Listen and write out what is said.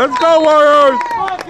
Let's go, Warriors!